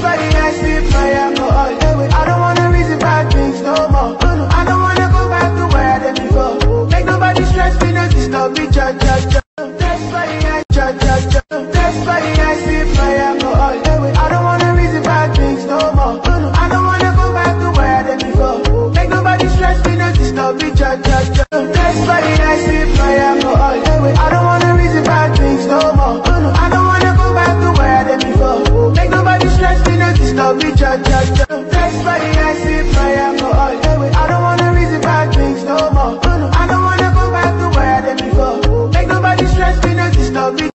Nobody asked me if I am alcohol. I don't wanna reason bad things no more. I don't wanna go back to where I did before. Make nobody stress me, no disturb me, judge, judge, judge. Everybody I see.